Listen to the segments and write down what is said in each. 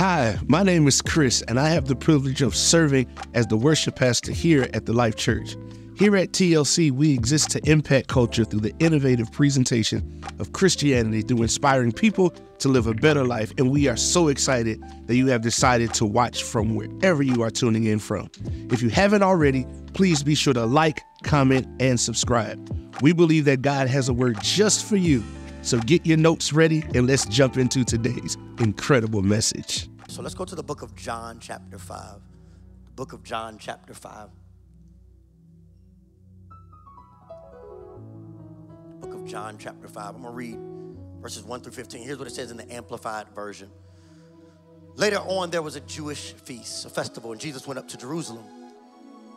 Hi, my name is Chris, and I have the privilege of serving as the worship pastor here at the Life Church. Here at TLC, we exist to impact culture through the innovative presentation of Christianity through inspiring people to live a better life. And we are so excited that you have decided to watch from wherever you are tuning in from. If you haven't already, please be sure to like, comment, and subscribe. We believe that God has a word just for you. So get your notes ready and let's jump into today's incredible message. So let's go to the book of John, chapter 5. The book of John, chapter 5. Book of John, chapter 5. I'm going to read verses 1 through 15. Here's what it says in the Amplified Version. Later on, there was a Jewish feast, a festival, and Jesus went up to Jerusalem.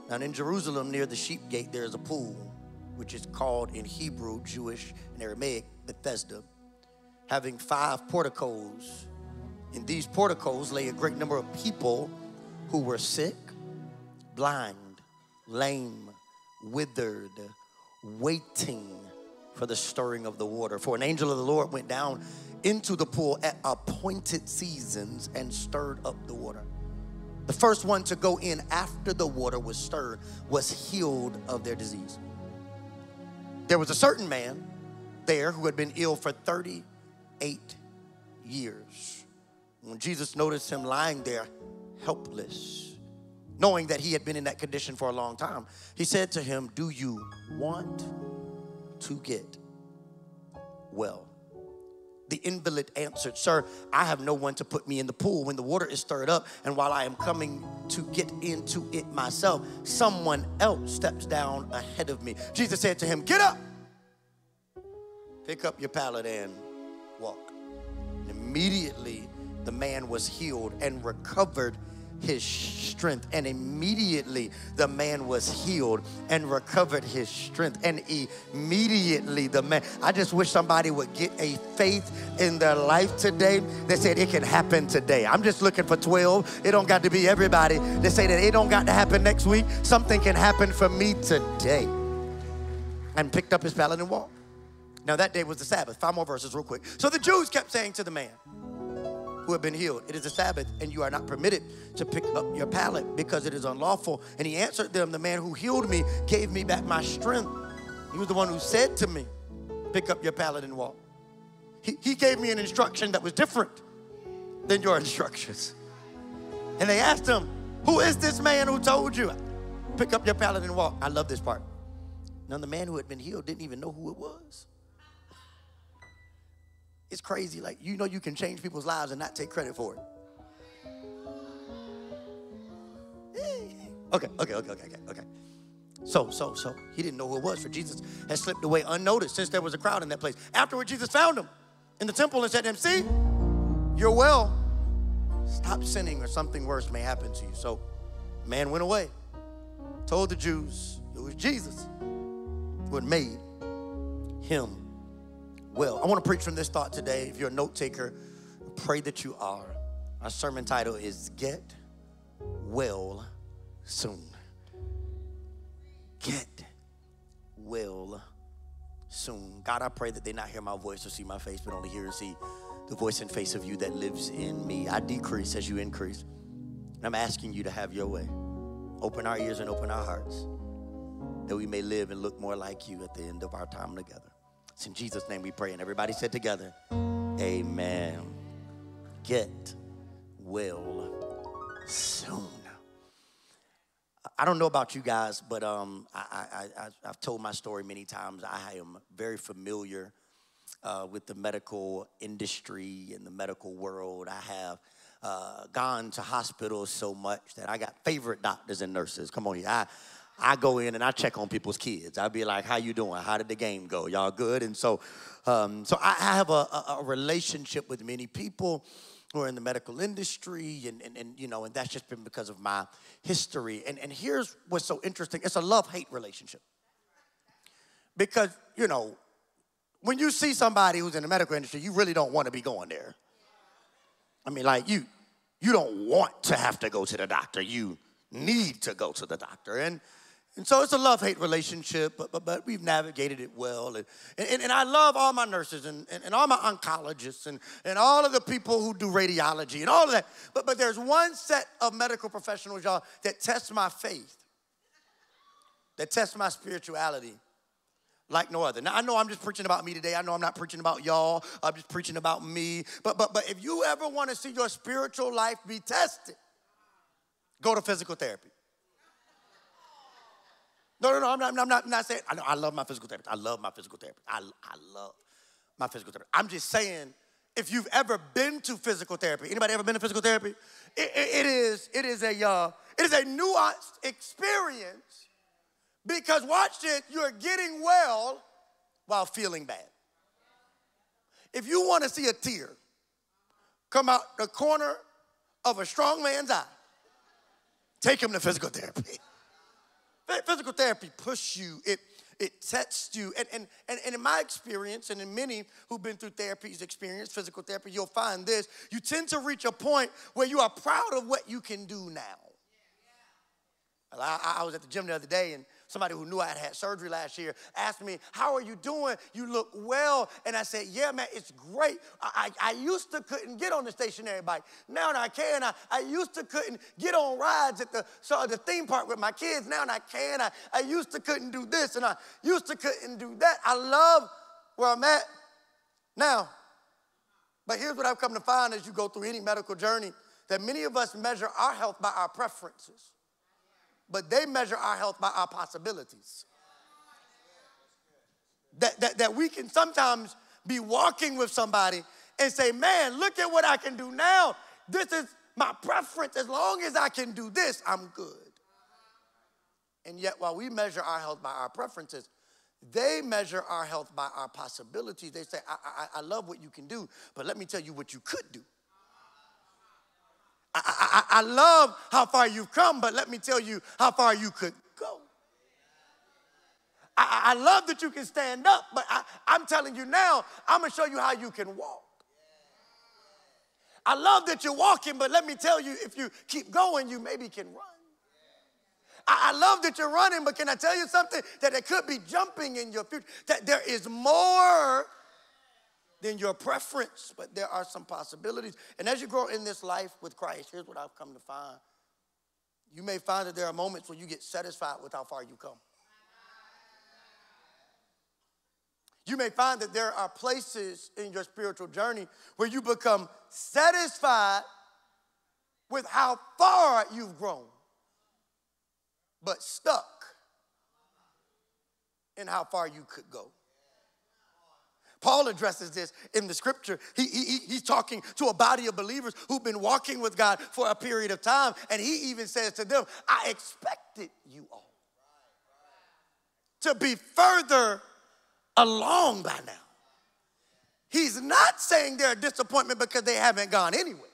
Now, in Jerusalem, near the sheep gate, there is a pool, which is called in Hebrew, Jewish, and Aramaic, Bethesda, having five porticos. In these porticos lay a great number of people who were sick, blind, lame, withered, waiting for the stirring of the water. For an angel of the Lord went down into the pool at appointed seasons and stirred up the water. The first one to go in after the water was stirred was healed of their disease. There was a certain man there who had been ill for 38 years. When Jesus noticed him lying there helpless, knowing that he had been in that condition for a long time, he said to him, Do you want to get well? The invalid answered, Sir, I have no one to put me in the pool when the water is stirred up, and while I am coming to get into it myself, someone else steps down ahead of me. Jesus said to him, Get up, pick up your pallet, and walk. And immediately the man was healed and recovered his strength. And immediately the man was healed and recovered his strength. And immediately the man, I just wish somebody would get a faith in their life today that said it can happen today. I'm just looking for 12. It don't got to be everybody that say that it don't got to happen next week. Something can happen for me today. And picked up his pallet and walked. Now that day was the Sabbath. Five more verses, real quick. So the Jews kept saying to the man, who have been healed. It is a Sabbath, and you are not permitted to pick up your pallet because it is unlawful. And he answered them, The man who healed me gave me back my strength. He was the one who said to me, Pick up your pallet and walk. He, he gave me an instruction that was different than your instructions. And they asked him, Who is this man who told you? Pick up your pallet and walk. I love this part. Now, the man who had been healed didn't even know who it was. It's crazy. Like, you know, you can change people's lives and not take credit for it. Okay, okay, okay, okay, okay. So, so, so, he didn't know who it was, for Jesus had slipped away unnoticed since there was a crowd in that place. Afterward, Jesus found him in the temple and said to him, See, you're well. Stop sinning, or something worse may happen to you. So, man went away, told the Jews it was Jesus who had made him well. I want to preach from this thought today. If you're a note taker, pray that you are. Our sermon title is Get Well Soon. Get well soon. God, I pray that they not hear my voice or see my face, but only hear and see the voice and face of you that lives in me. I decrease as you increase. And I'm asking you to have your way. Open our ears and open our hearts that we may live and look more like you at the end of our time together. It's in Jesus' name we pray. And everybody said together, Amen. Get well soon. I don't know about you guys, but um, I, have told my story many times. I am very familiar uh, with the medical industry and the medical world. I have uh, gone to hospitals so much that I got favorite doctors and nurses. Come on here. I, I go in and I check on people's kids. I'd be like, "How you doing? How did the game go? Y'all good?" And so, um, so I, I have a, a, relationship with many people who are in the medical industry, and, and, and you know, and that's just been because of my history. And and here's what's so interesting: it's a love hate relationship because you know, when you see somebody who's in the medical industry, you really don't want to be going there. I mean, like you, you don't want to have to go to the doctor. You need to go to the doctor, and And so it's a love hate relationship, but, but, but we've navigated it well. And, and, and I love all my nurses and, and, and all my oncologists and, and all of the people who do radiology and all of that. But, but there's one set of medical professionals, y'all, that test my faith, that test my spirituality like no other. Now I know I'm just preaching about me today. I know I'm not preaching about y'all. I'm just preaching about me. But but but if you ever want to see your spiritual life be tested, go to physical therapy. No, no, no, I'm not, I'm not, I'm not saying, I, know, I love my physical therapist. I love my physical therapist. I, I love my physical therapist. I'm just saying, if you've ever been to physical therapy, anybody ever been to physical therapy? it, it, it is, it is a, uh, it is a nuanced experience because watch it, you're getting well while feeling bad. If you want to see a tear come out the corner of a strong man's eye, take him to physical therapy. Physical therapy push you, it, it tests you. And, and, and, and in my experience, and in many who've been through therapy's experience, physical therapy, you'll find this. You tend to reach a point where you are proud of what you can do now. I, I was at the gym the other day and somebody who knew I had had surgery last year asked me, How are you doing? You look well. And I said, Yeah, man, it's great. I, I, I used to couldn't get on the stationary bike. Now I can. I, I used to couldn't get on rides at the, so the theme park with my kids. Now and I can. I, I used to couldn't do this and I used to couldn't do that. I love where I'm at now. But here's what I've come to find as you go through any medical journey that many of us measure our health by our preferences but they measure our health by our possibilities. That, that, that we can sometimes be walking with somebody and say, Man, look at what I can do now. This is my preference. As long as I can do this, I'm good. And yet, while we measure our health by our preferences, they measure our health by our possibilities. They say, I, I, I love what you can do, but let me tell you what you could do. I, I, I love how far you've come, but let me tell you how far you could go. I, I love that you can stand up, but I, I'm telling you now, I'm gonna show you how you can walk. I love that you're walking, but let me tell you, if you keep going, you maybe can run. I, love that you're running, but can I tell you something? That it could be jumping in your future, that there is more than your preference, but there are some possibilities. And as you grow in this life with Christ, here's what I've come to find. You may find that there are moments where you get satisfied with how far you come. You may find that there are places in your spiritual journey where you become satisfied with how far you've grown, but stuck in how far you could go. Paul addresses this in the scripture. He, he, he's talking to a body of believers who've been walking with God for a period of time, and he even says to them, I expected you all to be further along by now. He's not saying they're a disappointment because they haven't gone anywhere.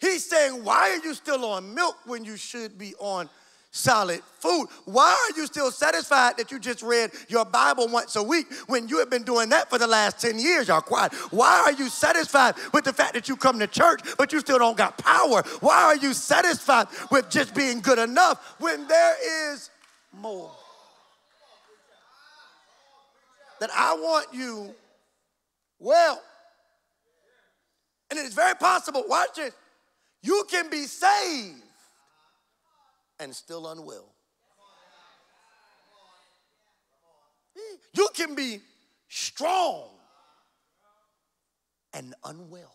He's saying, Why are you still on milk when you should be on solid food. Why are you still satisfied that you just read your Bible once a week when you have been doing that for the last 10 years? Y'all quiet. Why are you satisfied with the fact that you come to church but you still don't got power? Why are you satisfied with just being good enough when there is more? That I want you well. And it is very possible, watch it, you can be saved and still unwell. You can be strong and unwell.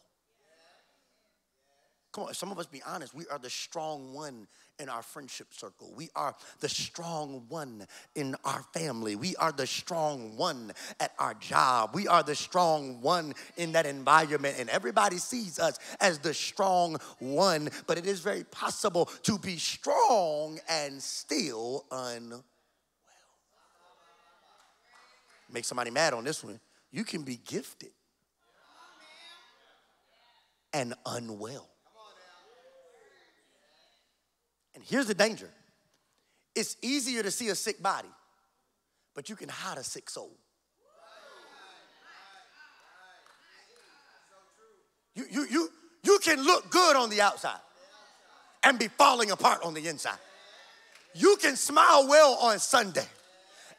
Come on, some of us be honest. We are the strong one in our friendship circle. We are the strong one in our family. We are the strong one at our job. We are the strong one in that environment. And everybody sees us as the strong one. But it is very possible to be strong and still unwell. Make somebody mad on this one. You can be gifted and unwell. And here's the danger it's easier to see a sick body, but you can hide a sick soul. You, you, you, you can look good on the outside and be falling apart on the inside. You can smile well on Sunday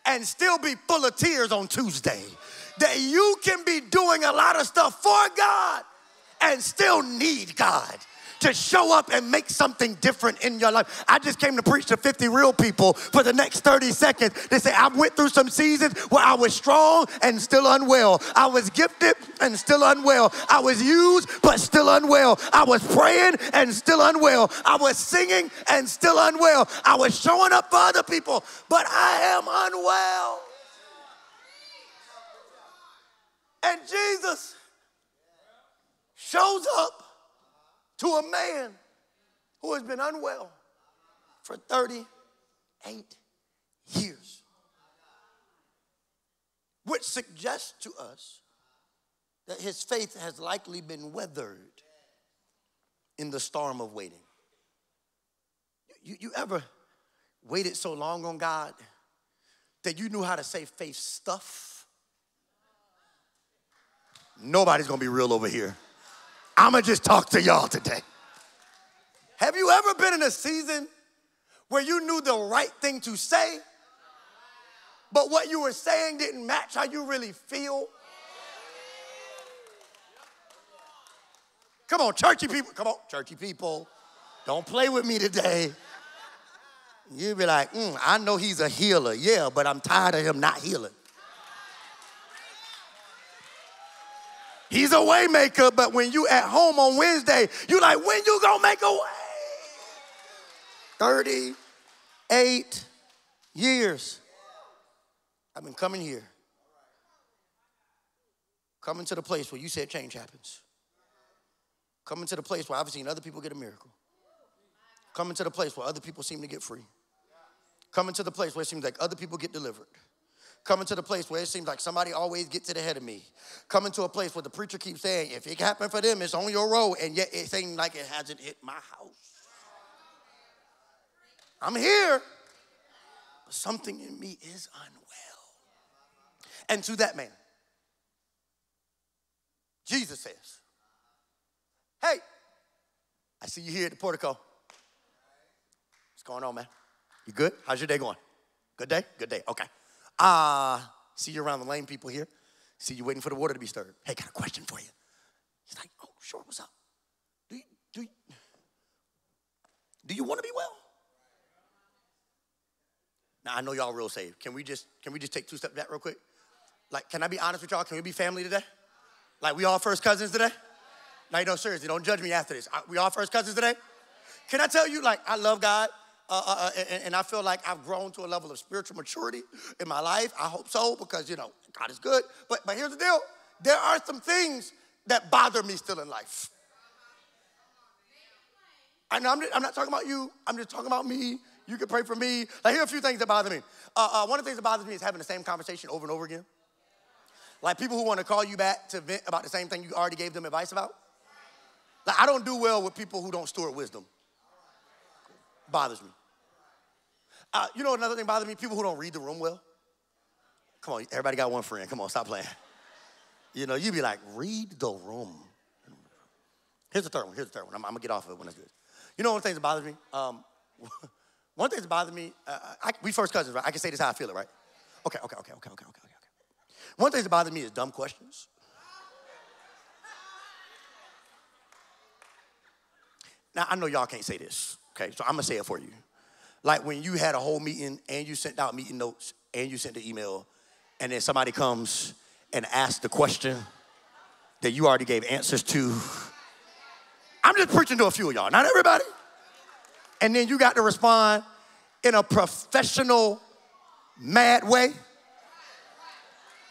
and still be full of tears on Tuesday. That you can be doing a lot of stuff for God and still need God to show up and make something different in your life. I just came to preach to 50 real people for the next 30 seconds. They say, I went through some seasons where I was strong and still unwell. I was gifted and still unwell. I was used but still unwell. I was praying and still unwell. I was singing and still unwell. I was showing up for other people, but I am unwell. And Jesus shows up to a man who has been unwell for 38 years. Which suggests to us that his faith has likely been weathered in the storm of waiting. You, you ever waited so long on God that you knew how to say faith stuff? Nobody's gonna be real over here. I'm gonna just talk to y'all today. Have you ever been in a season where you knew the right thing to say, but what you were saying didn't match how you really feel? Come on, churchy people. Come on, churchy people. Don't play with me today. You'll be like, mm, I know he's a healer. Yeah, but I'm tired of him not healing. He's a waymaker, but when you at home on Wednesday, you like, when you gonna make a way? 38 years. I've been coming here. Coming to the place where you said change happens. Coming to the place where I've seen other people get a miracle. Coming to the place where other people seem to get free. Coming to the place where it seems like other people get delivered. Coming to the place where it seems like somebody always gets it ahead of me. Coming to a place where the preacher keeps saying, if it happened for them, it's on your road, and yet it seems like it hasn't hit my house. I'm here, but something in me is unwell. And to that man, Jesus says, Hey, I see you here at the portico. What's going on, man? You good? How's your day going? Good day? Good day. Okay. Ah, see you around the lane people here. See you waiting for the water to be stirred. Hey, got a question for you. He's like, oh, sure, what's up? Do you, do you, do you want to be well? Now I know y'all real saved. Can we just can we just take two steps back real quick? Like, can I be honest with y'all? Can we be family today? Like we all first cousins today? Now you know, seriously, don't judge me after this. We all first cousins today? Can I tell you, like, I love God. Uh, uh, uh, and, and, I feel like I've grown to a level of spiritual maturity in my life. I hope so because, you know, God is good. But, but here's the deal there are some things that bother me still in life. I know I'm, I'm not talking about you, I'm just talking about me. You can pray for me. Like, here are a few things that bother me. Uh, uh, one of the things that bothers me is having the same conversation over and over again. Like people who want to call you back to vent about the same thing you already gave them advice about. Like, I don't do well with people who don't store wisdom. Bothers me. Uh, you know another thing bothers me? People who don't read the room well. Come on, everybody got one friend. Come on, stop playing. You know, you'd be like, read the room. Here's the third one. Here's the third one. I'm, I'm gonna get off of it when it's good. You know one things that bothers me? Um, one thing that bothers me, uh, I, we first cousins, right? I can say this how I feel it, right? Okay, okay, okay, okay, okay, okay, okay. One things that bothers me is dumb questions. Now, I know y'all can't say this, okay? So I'm gonna say it for you. Like when you had a whole meeting and you sent out meeting notes and you sent the email, and then somebody comes and asks the question that you already gave answers to. I'm just preaching to a few of y'all, not everybody. And then you got to respond in a professional, mad way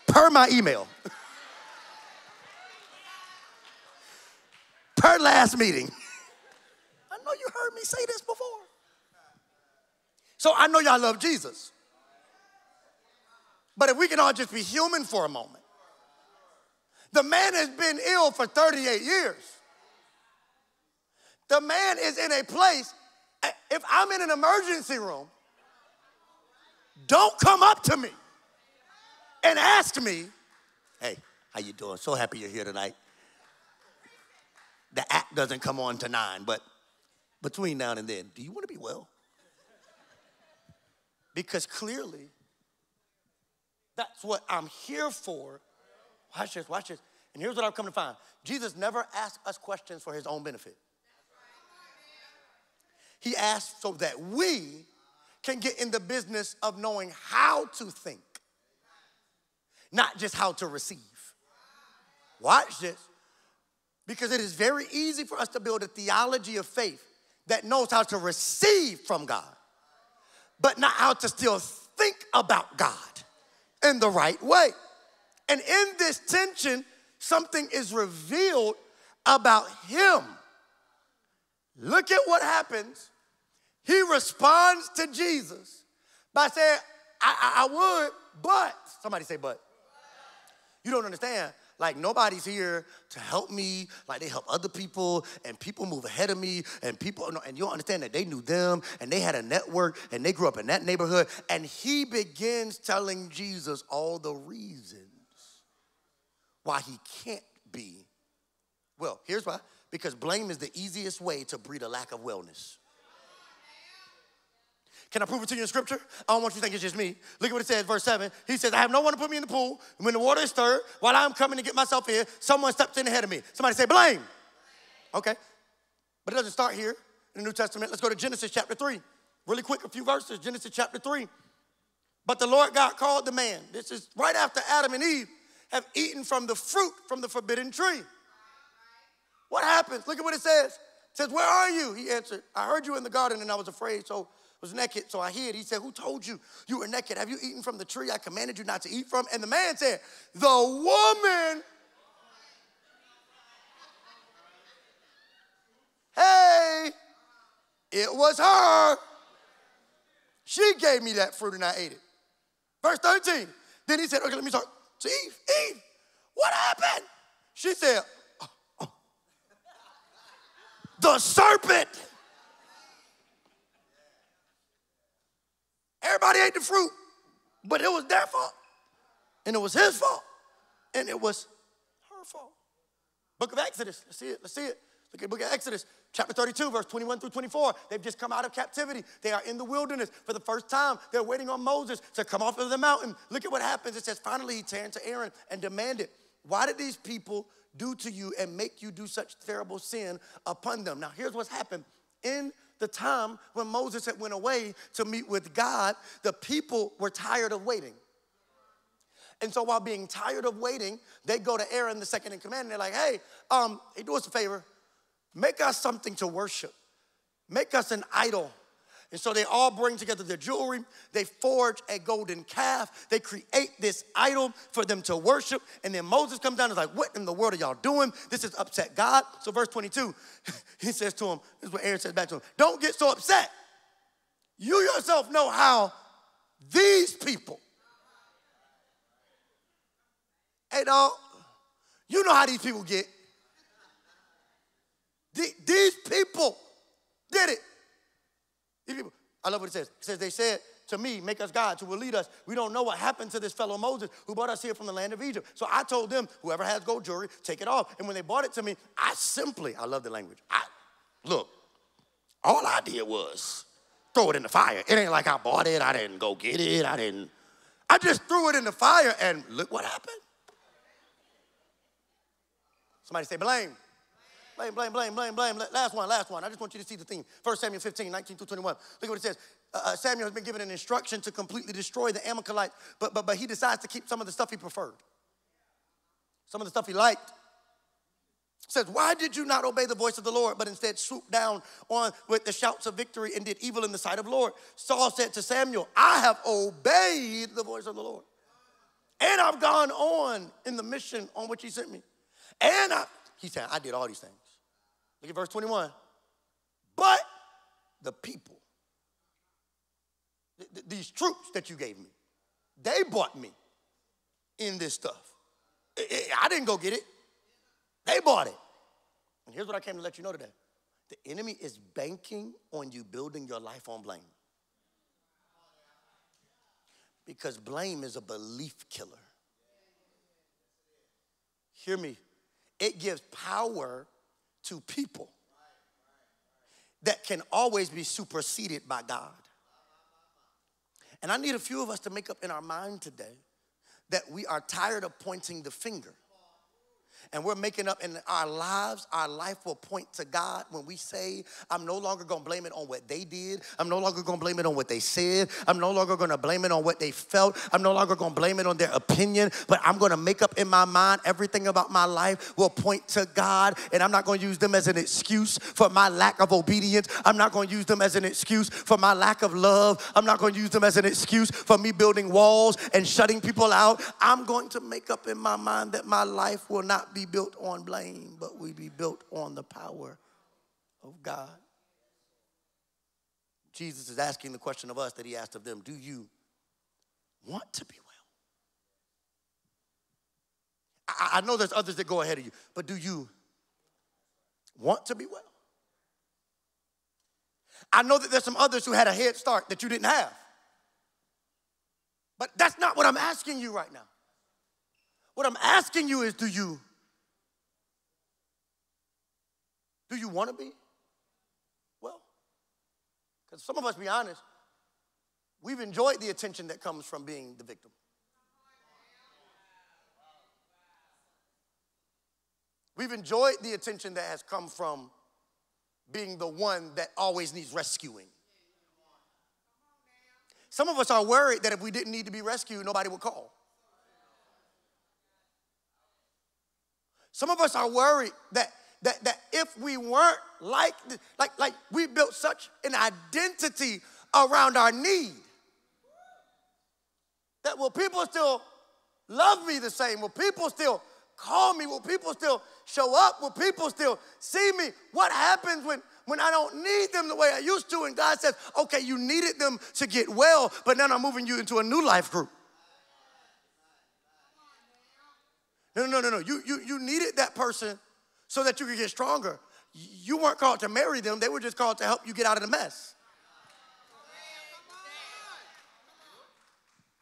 per my email. per last meeting. I know you heard me say this before. So I know y'all love Jesus. But if we can all just be human for a moment. The man has been ill for 38 years. The man is in a place, eh, if I'm in an emergency room, don't come up to me and ask me, hey, how you doing? So happy you're here tonight. The act doesn't come on to nine, but between now and then, do you want to be well? Because clearly, that's what I'm here for. Watch this, watch this. And here's what I've come to find Jesus never asked us questions for his own benefit. He asked so that we can get in the business of knowing how to think, not just how to receive. Watch this. Because it is very easy for us to build a theology of faith that knows how to receive from God, but not how to still think about God in the right way. And in this tension, something is revealed about Him. Look at what happens. He responds to Jesus by saying, I, I, I would, but, somebody say, but. You don't understand like nobody's here to help me. Like they help other people and people move ahead of me and people and you don't understand that they knew them and they had a network and they grew up in that neighborhood. And he begins telling jesus all the reasons why he can't be. Well here's why. Because blame is the easiest way to breed a lack of wellness can I prove it to you in scripture? I don't want you to think it's just me. Look at what it says, verse 7. He says, I have no one to put me in the pool. And when the water is stirred, while I'm coming to get myself in, someone steps in ahead of me. Somebody say, blame. Okay. But it doesn't start here in the New Testament. Let's go to Genesis chapter 3. Really quick, a few verses. Genesis chapter 3. But the Lord God called the man. This is right after Adam and Eve have eaten from the fruit from the forbidden tree. What happens? Look at what it says. It says, Where are you? He answered, I heard you in the garden and I was afraid, so was naked, so I hid. He said, Who told you you were naked? Have you eaten from the tree I commanded you not to eat from? And the man said, The woman. Hey, it was her. She gave me that fruit and I ate it. Verse 13. Then he said, Okay, let me start. So Eve, Eve, what happened? She said, oh, oh. The serpent Everybody ate the fruit, but it was their fault. And it was his fault. And it was her fault. Book of Exodus. Let's see it. Let's see it. Look at book of Exodus, chapter 32, verse 21 through 24. They've just come out of captivity. They are in the wilderness for the first time. They're waiting on Moses to come off of the mountain. Look at what happens. It says, finally, he turned to Aaron and demanded, Why did these people do to you and make you do such terrible sin upon them? Now, here's what's happened. In the time when Moses had went away to meet with God, the people were tired of waiting. And so while being tired of waiting, they go to Aaron, the second in command, and they're like, hey, um, hey, do us a favor. Make us something to worship. Make us an idol and so they all bring together their jewelry. They forge a golden calf. They create this idol for them to worship. And then Moses comes down and is like, What in the world are y'all doing? This has upset God. So, verse 22, he says to him, This is what Aaron says back to him Don't get so upset. You yourself know how these people, hey, dog, you know how these people get. These people did it. I love what it says. It says, They said to me, Make us gods who will lead us. We don't know what happened to this fellow Moses who brought us here from the land of Egypt. So I told them, Whoever has gold jewelry, take it off. And when they bought it to me, I simply, I love the language. I, look, all I did was throw it in the fire. It ain't like I bought it, I didn't go get it, I didn't. I just threw it in the fire and look what happened. Somebody say blame. Blame, blame, blame, blame, blame. Last one, last one. I just want you to see the theme. 1 Samuel 15, 19 through 21. Look at what it says. Uh, uh, Samuel has been given an instruction to completely destroy the Amalekites, but, but, but he decides to keep some of the stuff he preferred. Some of the stuff he liked. Says, Why did you not obey the voice of the Lord, but instead swooped down on with the shouts of victory and did evil in the sight of the Lord? Saul said to Samuel, I have obeyed the voice of the Lord. And I've gone on in the mission on which he sent me. And I, he said, I did all these things. Look at verse 21. But the people, th- th- these troops that you gave me, they bought me in this stuff. I didn't go get it, they bought it. And here's what I came to let you know today the enemy is banking on you building your life on blame. Because blame is a belief killer. Hear me. It gives power to people that can always be superseded by God. And I need a few of us to make up in our mind today that we are tired of pointing the finger and we're making up in our lives, our life will point to God when we say, I'm no longer gonna blame it on what they did. I'm no longer gonna blame it on what they said. I'm no longer gonna blame it on what they felt. I'm no longer gonna blame it on their opinion, but I'm gonna make up in my mind everything about my life will point to God, and I'm not gonna use them as an excuse for my lack of obedience. I'm not gonna use them as an excuse for my lack of love. I'm not gonna use them as an excuse for me building walls and shutting people out. I'm going to make up in my mind that my life will not be built on blame, but we be built on the power of God. Jesus is asking the question of us that he asked of them Do you want to be well? I, I know there's others that go ahead of you, but do you want to be well? I know that there's some others who had a head start that you didn't have. But that's not what I'm asking you right now. What I'm asking you is do you Do you want to be? Well, because some of us, be honest, we've enjoyed the attention that comes from being the victim. We've enjoyed the attention that has come from being the one that always needs rescuing. Some of us are worried that if we didn't need to be rescued, nobody would call. Some of us are worried that that, that if we weren't like, like, like we built such an identity around our need, that will people still love me the same? Will people still call me? Will people still show up? Will people still see me? What happens when, when I don't need them the way I used to? And God says, okay, you needed them to get well, but now I'm moving you into a new life group. No, no, no, no. You, you, you needed that person so that you could get stronger. You weren't called to marry them, they were just called to help you get out of the mess.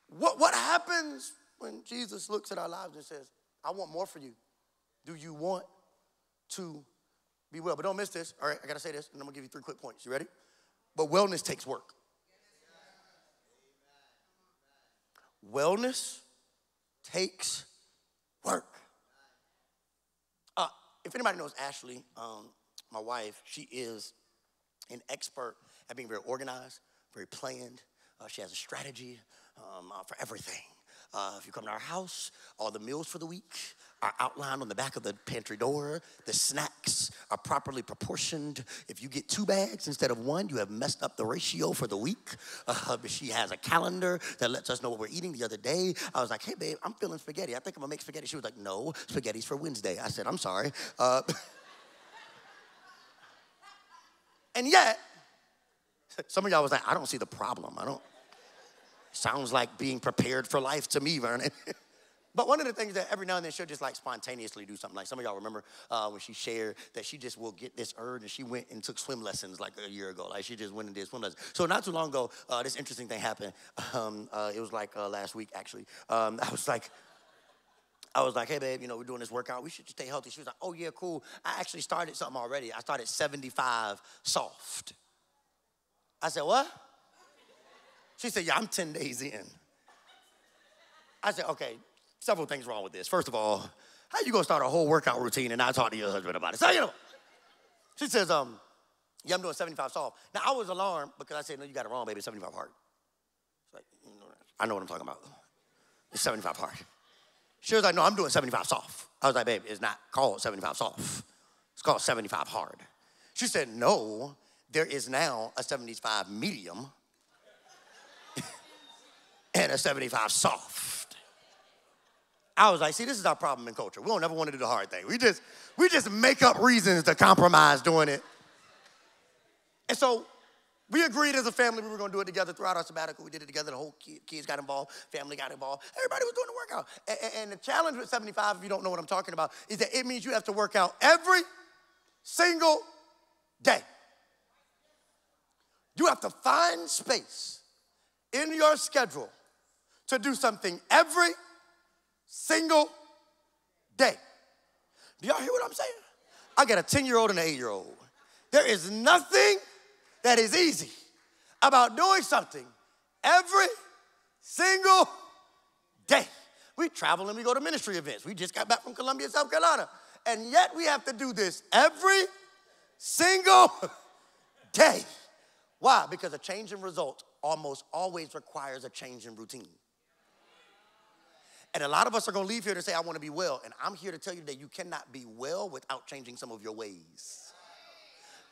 What, what happens when Jesus looks at our lives and says, I want more for you? Do you want to be well? But don't miss this. All right, I gotta say this, and I'm gonna give you three quick points. You ready? But wellness takes work. Wellness takes work if anybody knows Ashley, um, my wife, she is an expert at being very organized, very planned. Uh, she has a strategy um, uh, for everything. Uh, if you come to our house, all the meals for the week are outlined on the back of the pantry door. The snacks are properly proportioned. If you get two bags instead of one, you have messed up the ratio for the week. Uh, she has a calendar that lets us know what we're eating. The other day, I was like, hey, babe, I'm feeling spaghetti. I think I'm gonna make spaghetti. She was like, no, spaghetti's for Wednesday. I said, I'm sorry. Uh, and yet, some of y'all was like, I don't see the problem. I don't. Sounds like being prepared for life to me, Vernon. But one of the things that every now and then she'll just like spontaneously do something. Like some of y'all remember uh, when she shared that she just will get this urge and she went and took swim lessons like a year ago. Like she just went and did swim lessons. So not too long ago, uh, this interesting thing happened. Um, uh, it was like uh, last week actually. Um, I was like, I was like, hey, babe, you know, we're doing this workout. We should just stay healthy. She was like, oh, yeah, cool. I actually started something already. I started 75 soft. I said, what? She said, yeah, I'm 10 days in. I said, okay, several things wrong with this. First of all, how you gonna start a whole workout routine and not talk to your husband about it? So, you know, she says, um, yeah, I'm doing 75 soft. Now, I was alarmed because I said, no, you got it wrong, baby, 75 hard. Like, I know what I'm talking about. It's 75 hard. She was like, no, I'm doing 75 soft. I was like, babe, it's not called 75 soft. It's called 75 hard. She said, no, there is now a 75 medium and a 75 soft. I was like, see, this is our problem in culture. We don't ever want to do the hard thing. We just, we just make up reasons to compromise doing it. And so we agreed as a family we were going to do it together throughout our sabbatical. We did it together. The whole kids got involved, family got involved. Everybody was doing the workout. And, the challenge with 75, if you don't know what I'm talking about, is that it means you have to work out every single day. You have to find space in your schedule to do something every single day. Do y'all hear what I'm saying? I got a 10 year old and an 8 year old. There is nothing that is easy about doing something every single day. We travel and we go to ministry events. We just got back from Columbia, South Carolina. And yet we have to do this every single day. Why? Because a change in results almost always requires a change in routine. And a lot of us are gonna leave here to say, I wanna be well. And I'm here to tell you that you cannot be well without changing some of your ways.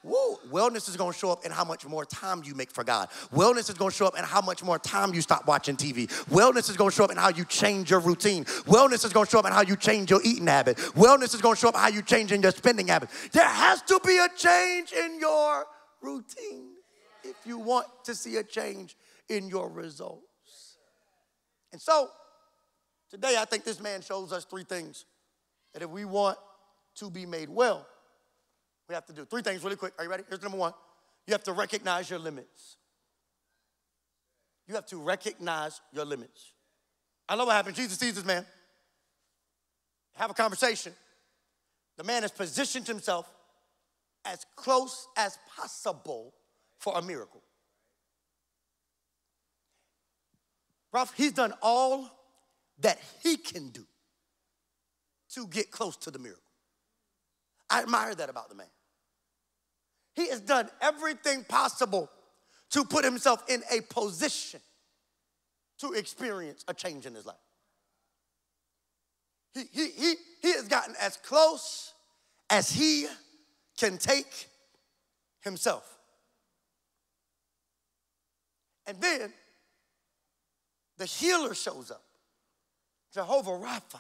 Woo, wellness is gonna show up in how much more time you make for God. Wellness is gonna show up in how much more time you stop watching TV. Wellness is gonna show up in how you change your routine. Wellness is gonna show up in how you change your eating habit. Wellness is gonna show up how you change in your spending habit. There has to be a change in your routine if you want to see a change in your results. And so, today I think this man shows us three things that if we want to be made well, we have to do three things really quick. Are you ready? Here's number one you have to recognize your limits. You have to recognize your limits. I love what happened. Jesus sees this man, have a conversation. The man has positioned himself as close as possible for a miracle. Ralph, he's done all that he can do to get close to the miracle. I admire that about the man. He has done everything possible to put himself in a position to experience a change in his life. He, he, he, he has gotten as close as he can take himself. And then the healer shows up, Jehovah Rapha.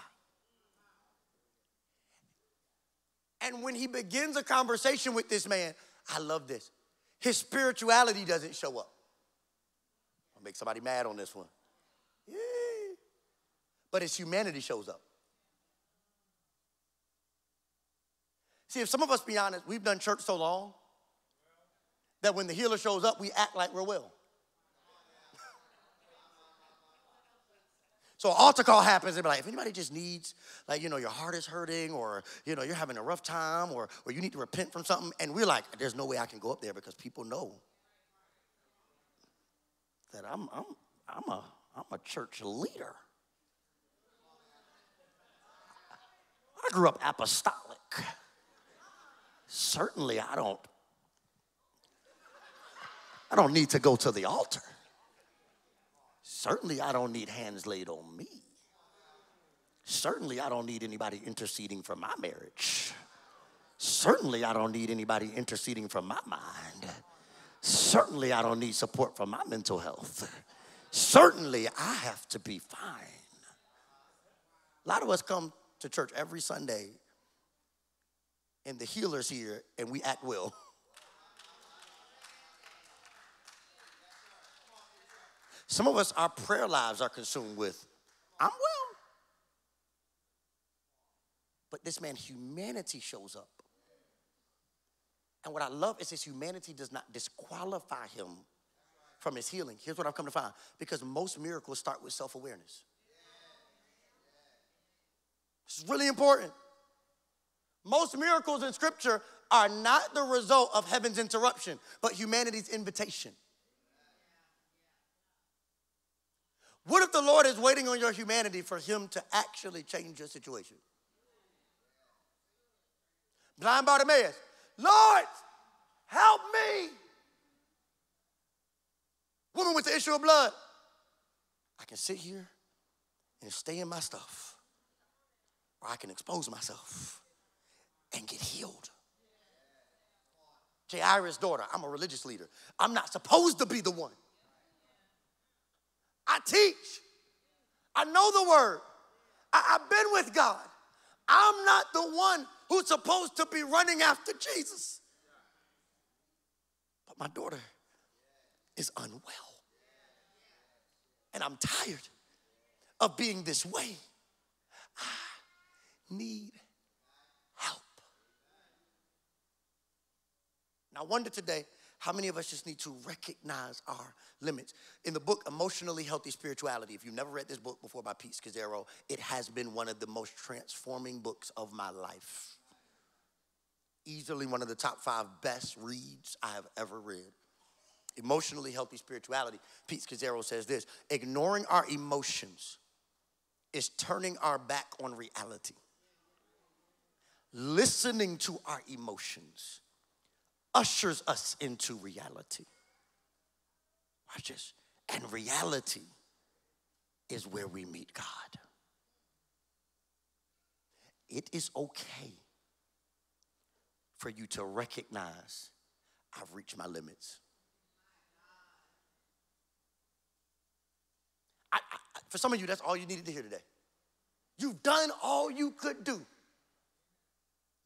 And when he begins a conversation with this man, I love this. His spirituality doesn't show up. I'll make somebody mad on this one. Yeah. But his humanity shows up. See, if some of us be honest, we've done church so long that when the healer shows up, we act like we're well. So altar call happens, and be like, if anybody just needs, like, you know, your heart is hurting, or you know, you're having a rough time, or or you need to repent from something, and we're like, there's no way I can go up there because people know that I'm I'm I'm a I'm a church leader. I grew up apostolic. Certainly I don't I don't need to go to the altar. Certainly, I don't need hands laid on me. Certainly, I don't need anybody interceding for my marriage. Certainly, I don't need anybody interceding for my mind. Certainly, I don't need support for my mental health. Certainly, I have to be fine. A lot of us come to church every Sunday, and the healer's here, and we act well. Some of us, our prayer lives are consumed with, I'm well. But this man, humanity shows up. And what I love is his humanity does not disqualify him from his healing. Here's what I've come to find because most miracles start with self awareness. It's really important. Most miracles in scripture are not the result of heaven's interruption, but humanity's invitation. What if the Lord is waiting on your humanity for Him to actually change your situation? Blind Bartimaeus, Lord, help me. Woman with the issue of blood, I can sit here and stay in my stuff, or I can expose myself and get healed. Jairus' daughter, I'm a religious leader. I'm not supposed to be the one I teach. I know the word. I, have been with God. I'm not the one who's supposed to be running after Jesus. But my daughter is unwell. And I'm tired of being this way. I need help. Now, I wonder today how many of us just need to recognize our limits? In the book, Emotionally Healthy Spirituality, if you've never read this book before by Pete Scazzero, it has been one of the most transforming books of my life. Easily one of the top five best reads I have ever read. Emotionally healthy spirituality. Pete Scazzero says this ignoring our emotions is turning our back on reality. Listening to our emotions ushers us into reality. Watch this. And reality is where we meet God. It is okay for you to recognize I've reached my limits. I, I, for some of you, that's all you needed to hear today. You've done all you could do.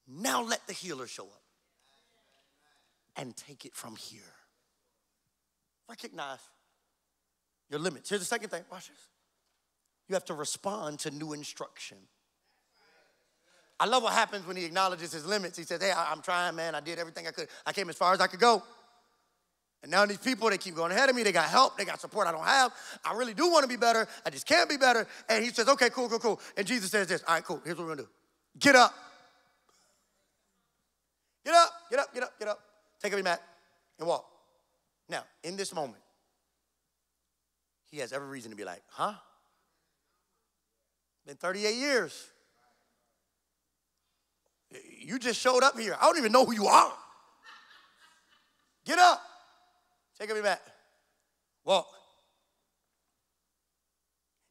Now let the healer show up and take it from here. Recognize your limits. Here's the second thing. Watch this. You have to respond to new instruction. I love what happens when he acknowledges his limits. He says, Hey, I, am trying, man. I did everything I could. I came as far as I could go. And now these people, they keep going ahead of me. They got help. They got support I don't have. I really do want to be better. I just can't be better. And he says, Okay, cool, cool, cool. And Jesus says this All right, cool. Here's what we're going to do get up. Get up, get up, get up, get up. Take up your mat and walk. Now, in this moment, he has every reason to be like, Huh? Been 38 years. You just showed up here. I don't even know who you are. Get up. Take up your mat. Walk.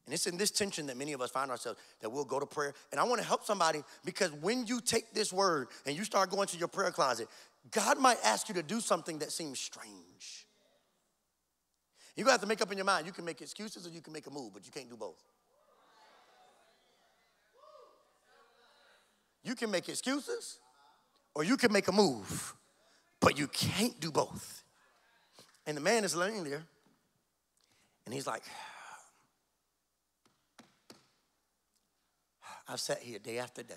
And it's in this tension that many of us find ourselves that we'll go to prayer. And I want to help somebody because when you take this word and you start going to your prayer closet, God might ask you to do something that seems strange. You have to make up in your mind. You can make excuses or you can make a move, but you can't do both. You can make excuses or you can make a move, but you can't do both. And the man is laying there and he's like, I've sat here day after day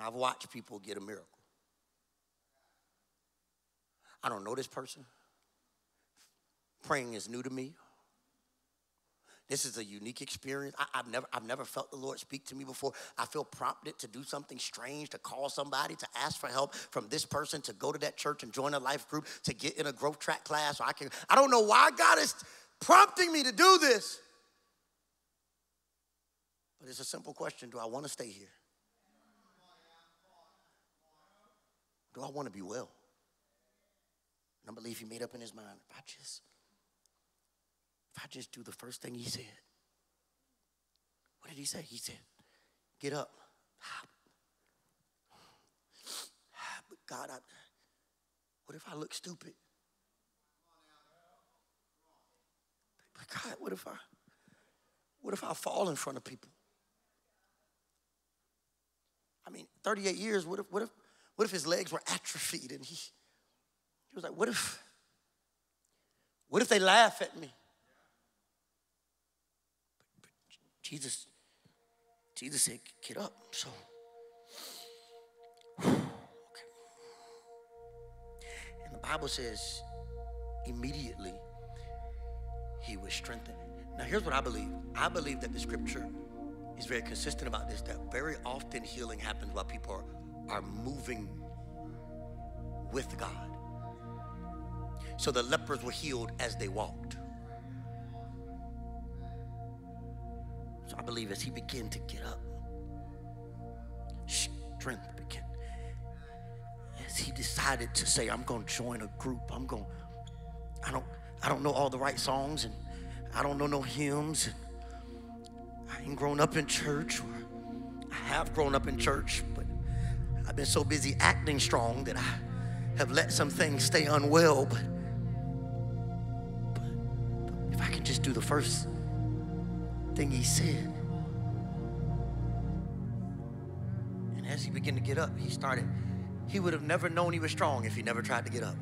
and I've watched people get a miracle. I don't know this person. Praying is new to me. This is a unique experience. I, have never, I've never felt the Lord speak to me before. I feel prompted to do something strange, to call somebody, to ask for help from this person, to go to that church and join a life group, to get in a growth track class. I can. I don't know why God is prompting me to do this. But it's a simple question: Do I want to stay here? Do I want to be well? And I believe he made up in his mind. If I just if I just do the first thing he said, what did he say? He said, Get up. But God, I, what if I look stupid? But God, what if I, what if I fall in front of people? I mean, 38 years, what if, what if, what if his legs were atrophied and he, he was like, what if, what if they laugh at me? Jesus, Jesus said, get up. So, okay. And the Bible says, immediately he was strengthened. Now, here's what I believe I believe that the scripture is very consistent about this that very often healing happens while people are, are moving with God. So the lepers were healed as they walked. So I believe as he began to get up, strength began. As he decided to say, I'm going to join a group. I'm going, I don't, I don't know all the right songs and I don't know no hymns. And I ain't grown up in church or I have grown up in church, but I've been so busy acting strong that I have let some things stay unwell. But, but, if I can just do the first thing he said. And as he began to get up, he started, he would have never known he was strong if he never tried to get up.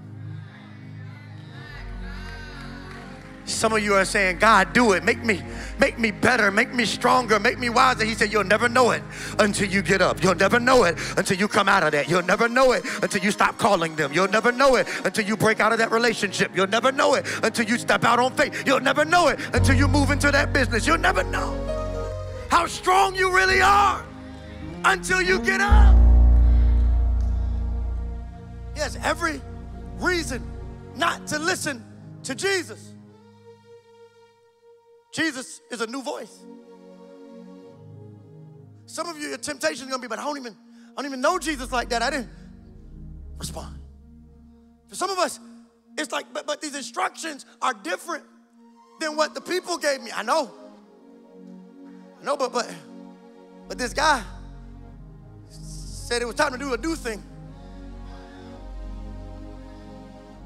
Some of you are saying, God, do it. Make me, make me better, make me stronger, make me wiser. He said, You'll never know it until you get up. You'll never know it until you come out of that. You'll never know it until you stop calling them. You'll never know it until you break out of that relationship. You'll never know it until you step out on faith. You'll never know it until you move into that business. You'll never know how strong you really are until you get up. Yes, every reason not to listen to Jesus. Jesus is a new voice. Some of you, your temptation is gonna be, but I don't even, I don't even know Jesus like that. I didn't respond. For some of us, it's like, but, but these instructions are different than what the people gave me. I know. I know, but but but this guy said it was time to do a do thing.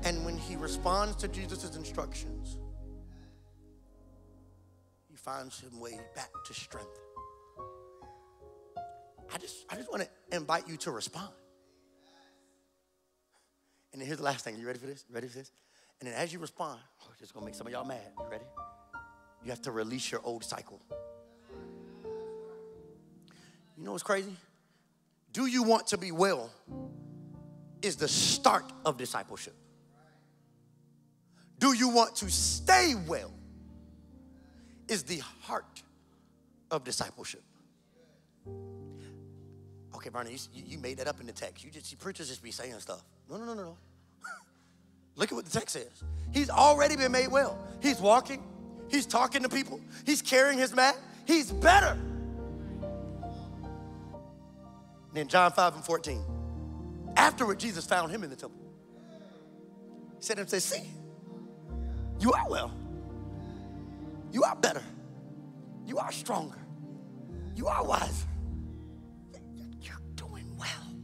And when he responds to Jesus' instructions, he finds his way back to strength. I just, I just want to invite you to respond. And then here's the last thing. You ready for this? You ready for this? And then as you respond, oh, it's gonna make some of y'all mad. You ready? You have to release your old cycle. You know what's crazy? Do you want to be well? Is the start of discipleship. Do you want to stay well? Is the heart of discipleship. Okay, Barney, you, you made that up in the text. You just, you preachers just be saying stuff. No, no, no, no, no. Look at what the text says. He's already been made well. He's walking, he's talking to people, he's carrying his mat, he's better. And then John 5 and 14. Afterward, Jesus found him in the temple. He said to him, say, see, you are well. You are better. You are stronger. You are wiser. You're doing well.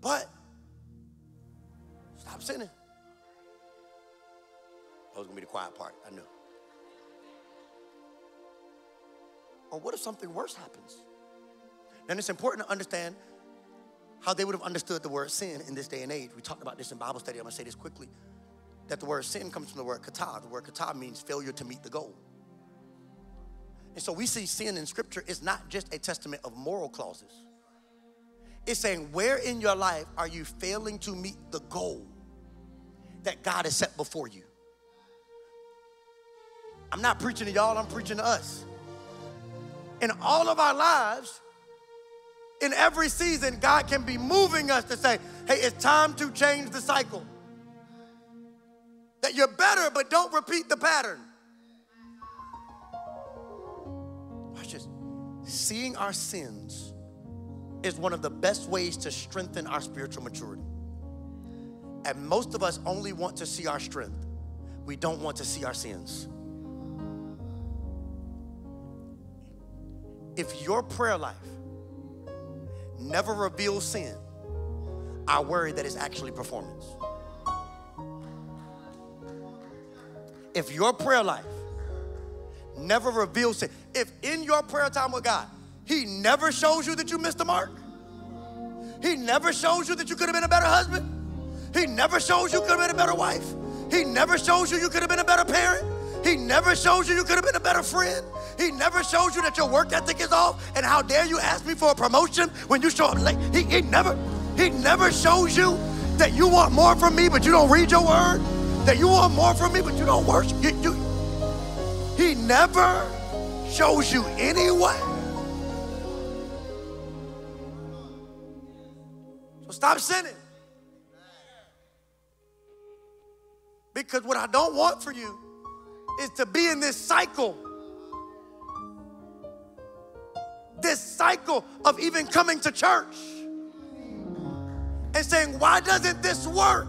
But stop sinning. That was gonna be the quiet part, I knew. Or what if something worse happens? And it's important to understand how they would have understood the word sin in this day and age. We talked about this in Bible study. I'm gonna say this quickly that the word sin comes from the word kata. The word kata means failure to meet the goal. And so we see sin in scripture is not just a testament of moral clauses. It's saying, where in your life are you failing to meet the goal that God has set before you? I'm not preaching to y'all, I'm preaching to us. In all of our lives, in every season, God can be moving us to say, hey, it's time to change the cycle that you're better, but don't repeat the pattern. Watch this. Seeing our sins is one of the best ways to strengthen our spiritual maturity. And most of us only want to see our strength, we don't want to see our sins. If your prayer life never reveals sin, I worry that it's actually performance. If your prayer life never reveals it, if in your prayer time with God, He never shows you that you missed the mark, He never shows you that you could have been a better husband, He never shows you could have been a better wife, He never shows you you could have been a better parent, He never shows you you could have been a better friend, He never shows you that your work ethic is off, and how dare you ask me for a promotion when you show up late. He, he never, He never shows you that you want more from me, but you don't read your word that you want more from me, but you don't worship. You, you, he never shows you anyway. So stop sinning. Because what I don't want for you is to be in this cycle. This cycle of even coming to church and saying, Why doesn't this work?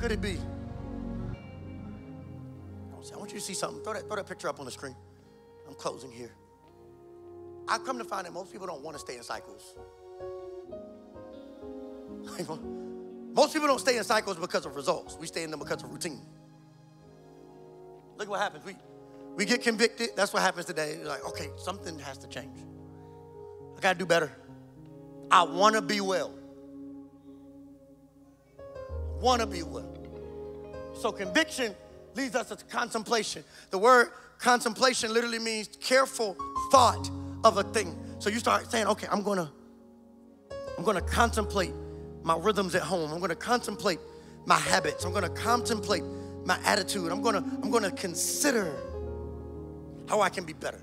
Could it be? I want you to see something. Throw that, throw that picture up on the screen. I'm closing here. I've come to find that most people don't want to stay in cycles. most people don't stay in cycles because of results. We stay in them because of routine. Look what happens. We, we get convicted. That's what happens today. You're like, okay, something has to change. I got to do better. I want to be well want to be well. So conviction leads us to contemplation. The word contemplation literally means careful thought of a thing. So you start saying, okay, I'm gonna, I'm gonna contemplate my rhythms at home. I'm gonna contemplate my habits. I'm gonna contemplate my attitude. I'm gonna, I'm gonna consider how I can be better.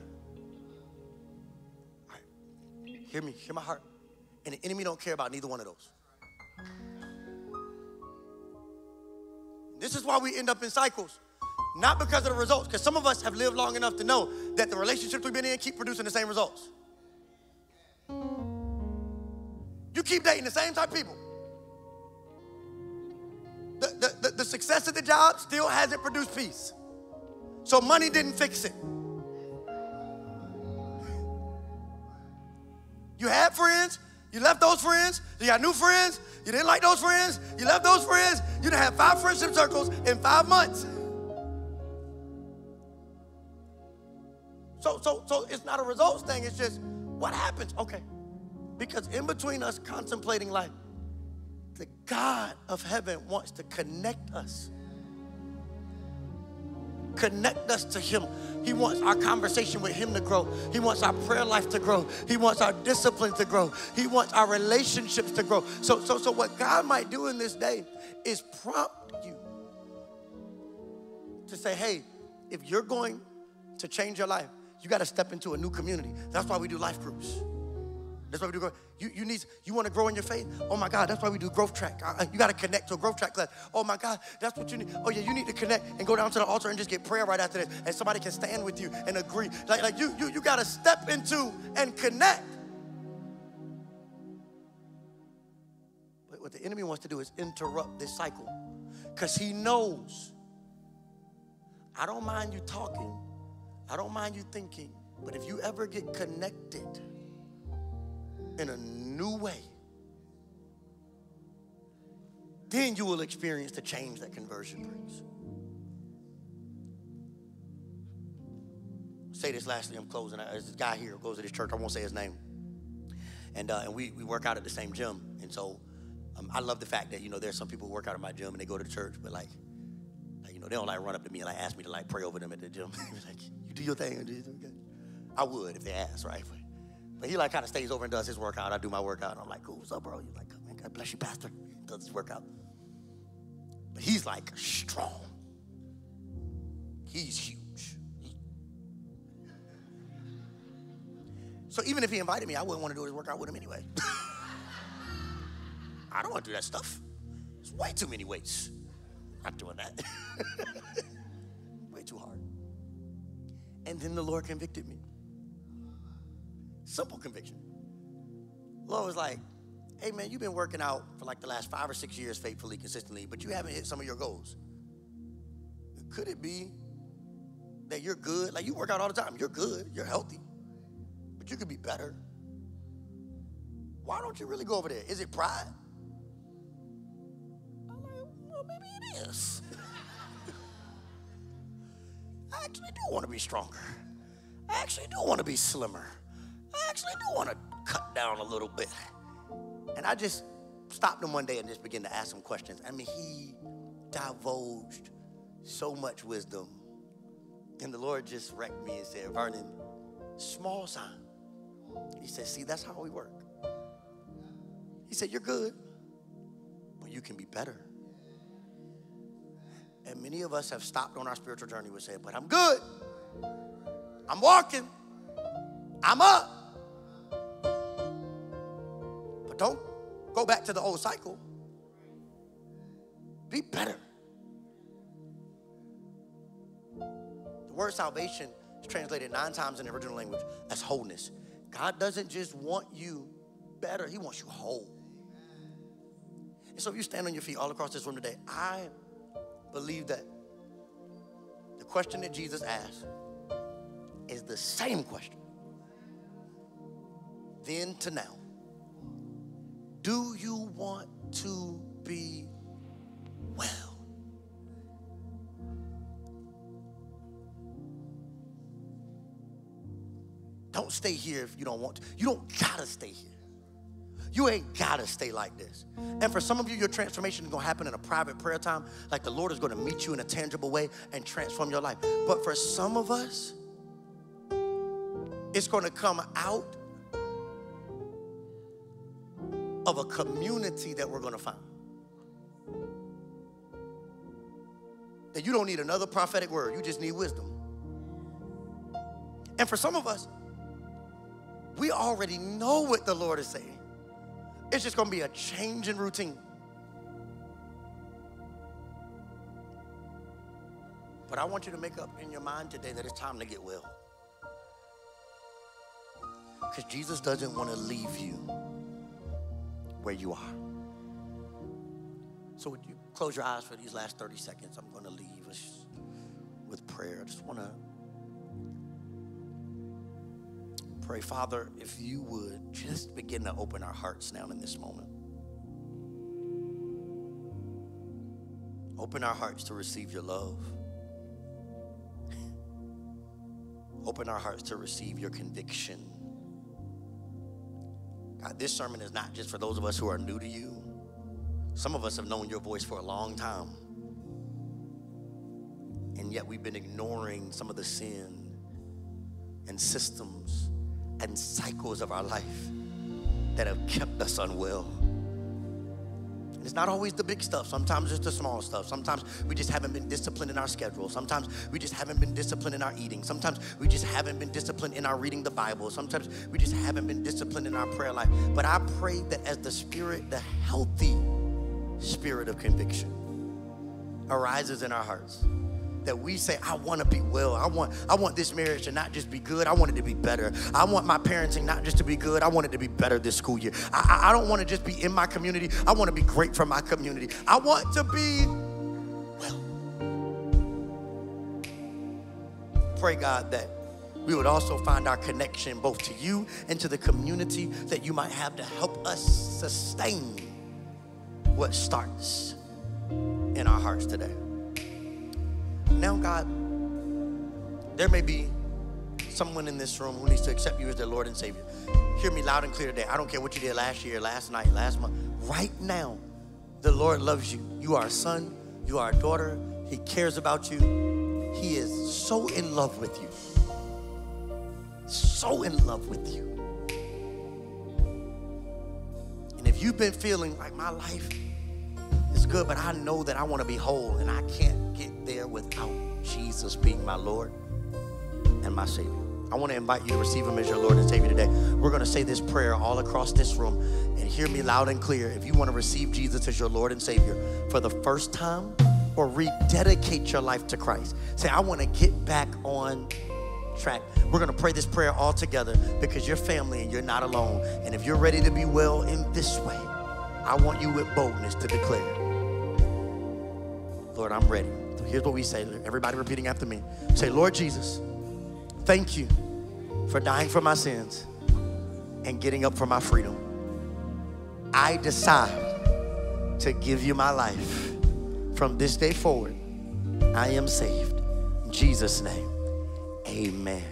All right. Hear me, hear my heart. And the enemy don't care about neither one of those. This is why we end up in cycles. Not because of the results, because some of us have lived long enough to know that the relationships we've been in keep producing the same results. You keep dating the same type of people. The, the, the, the success of the job still hasn't produced peace. So money didn't fix it. You had friends, you left those friends, you got new friends, you didn't like those friends, you left those friends, you done had five friendship circles in five months. So, so, so it's not a results thing, it's just what happens? Okay. Because in between us contemplating life, the God of heaven wants to connect us connect us to Him. He wants our conversation with Him to grow. He wants our prayer life to grow. He wants our discipline to grow. He wants our relationships to grow. So, so, so what God might do in this day is prompt you to say, hey, if you're going to change your life, you got to step into a new community. That's why we do life groups. That's why we do. You, you need you want to grow in your faith. Oh my God, that's why we do growth track. Uh, you got to connect to a growth track class. Oh my God, that's what you need. Oh yeah, you need to connect and go down to the altar and just get prayer right after this, and somebody can stand with you and agree. Like like you you you got to step into and connect. But what the enemy wants to do is interrupt this cycle, because he knows. I don't mind you talking. I don't mind you thinking. But if you ever get connected in a new way, then you will experience the change that conversion brings. say this lastly, I'm closing. There's this guy here who goes to this church. I won't say his name. And, uh, and we, we work out at the same gym. And so um, I love the fact that, you know, there's some people who work out at my gym and they go to the church, but like, like you know, they don't like run up to me and like ask me to like pray over them at the gym. like, you do your thing. I would if they asked, right? But but he like kind of stays over and does his workout. I do my workout. and I'm like, cool, what's up, bro? He's like, oh, man, God bless you, Pastor. Does his workout. But he's like strong. He's huge. So even if he invited me, I wouldn't want to do his workout with him anyway. I don't want to do that stuff. It's way too many weights. Not doing that. way too hard. And then the Lord convicted me. Simple conviction. Lord was like, hey man, you've been working out for like the last five or six years faithfully, consistently, but you haven't hit some of your goals. Could it be that you're good? Like you work out all the time, you're good, you're healthy, but you could be better. Why don't you really go over there? Is it pride? I'm like, well, maybe it is. I actually do want to be stronger. I actually do want to be slimmer. I actually do want to cut down a little bit. And I just stopped him one day and just began to ask him questions. I mean, he divulged so much wisdom. And the Lord just wrecked me and said, Vernon, small sign. He said, See, that's how we work. He said, You're good, but you can be better. And many of us have stopped on our spiritual journey with saying, But I'm good. I'm walking. I'm up. But don't go back to the old cycle. Be better. The word salvation is translated nine times in the original language as wholeness. God doesn't just want you better, He wants you whole. And so if you stand on your feet all across this room today, I believe that the question that Jesus asked is the same question then to now. Do you want to be well? Don't stay here if you don't want to. You don't gotta stay here. You ain't gotta stay like this. And for some of you, your transformation is gonna happen in a private prayer time. Like the Lord is gonna meet you in a tangible way and transform your life. But for some of us, it's gonna come out of a community that we're going to find. that you don't need another prophetic word, you just need wisdom. And for some of us, we already know what the Lord is saying. It's just going to be a change in routine. But I want you to make up in your mind today that it's time to get well. Because Jesus doesn't want to leave you where you are. So would you close your eyes for these last 30 seconds? I'm going to leave us with prayer. I just want to pray, Father, if you would just begin to open our hearts now in this moment. Open our hearts to receive your love. Open our hearts to receive your conviction. This sermon is not just for those of us who are new to you. Some of us have known your voice for a long time. And yet we've been ignoring some of the sin and systems and cycles of our life that have kept us unwell. It's not always the big stuff. Sometimes it's the small stuff. Sometimes we just haven't been disciplined in our schedule. Sometimes we just haven't been disciplined in our eating. Sometimes we just haven't been disciplined in our reading the Bible. Sometimes we just haven't been disciplined in our prayer life. But I pray that as the spirit, the healthy spirit of conviction arises in our hearts, that we say, I want to be well. I want, I want this marriage to not just be good, I want it to be better. I want my parenting not just to be good, I want it to be better this school year. I, I don't want to just be in my community, I want to be great for my community. I want to be well. Pray, God, that we would also find our connection both to you and to the community that you might have to help us sustain what starts in our hearts today. Now, God, there may be someone in this room who needs to accept you as their Lord and Savior. Hear me loud and clear today. I don't care what you did last year, last night, last month. Right now, the Lord loves you. You are a son, you are a daughter. He cares about you. He is so in love with you. So in love with you. And if you've been feeling like my life is good, but I know that I want to be whole and I can't get there without Jesus being my Lord and my Savior. I want to invite you to receive Him as your Lord and Savior today. We're going to say this prayer all across this room and hear me loud and clear. If you want to receive Jesus as your Lord and Savior for the first time or rededicate your life to Christ, say, I want to get back on track. We're going to pray this prayer all together because you're family and you're not alone. And if you're ready to be well in this way, I want you with boldness to declare, Lord, I'm ready. Here's what we say. Everybody repeating after me. Say, Lord Jesus, thank you for dying for my sins and getting up for my freedom. I decide to give you my life. From this day forward, I am saved. In Jesus' name, amen.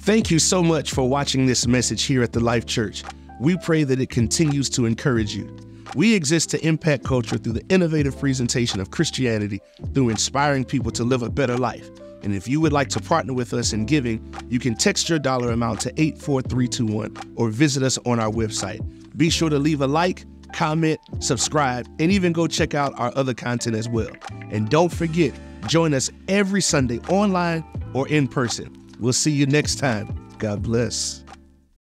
Thank you so much for watching this message here at the Life Church. We pray that it continues to encourage you. We exist to impact culture through the innovative presentation of Christianity through inspiring people to live a better life. And if you would like to partner with us in giving, you can text your dollar amount to 84321 or visit us on our website. Be sure to leave a like, comment, subscribe, and even go check out our other content as well. And don't forget, join us every Sunday online or in person. We'll see you next time. God bless.